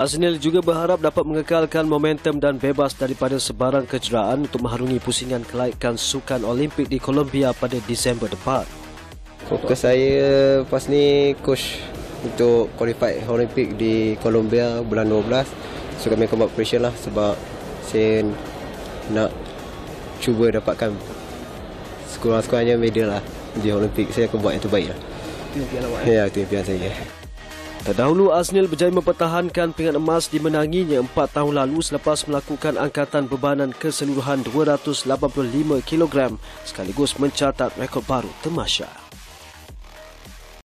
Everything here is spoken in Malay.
Arsenal juga berharap dapat mengekalkan momentum dan bebas daripada sebarang kecederaan untuk mengharungi pusingan kelaikan Sukan Olimpik di Colombia pada Disember depan. Fokus saya pas ni coach untuk qualify Olimpik di Colombia bulan 12. So kami akan buat pressure lah sebab saya nak cuba dapatkan sekurang-kurangnya medal lah di Olimpik. Saya akan buat yang terbaik lah. Itu impian awak. Ya, itu impian saya. Terdahulu Arsenal berjaya mempertahankan pingat emas dimenanginya 4 tahun lalu selepas melakukan angkatan bebanan keseluruhan 285 kg sekaligus mencatat rekod baru Temasya.